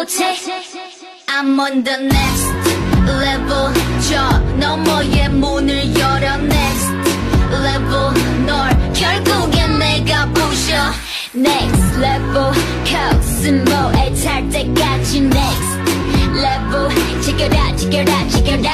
못해 I'm on the next level 저 너머의 문을 열어 next level 널 결국엔 내가 부셔 next level 코스모에 탈 때까지 next level 지켜라 지켜라 지켜라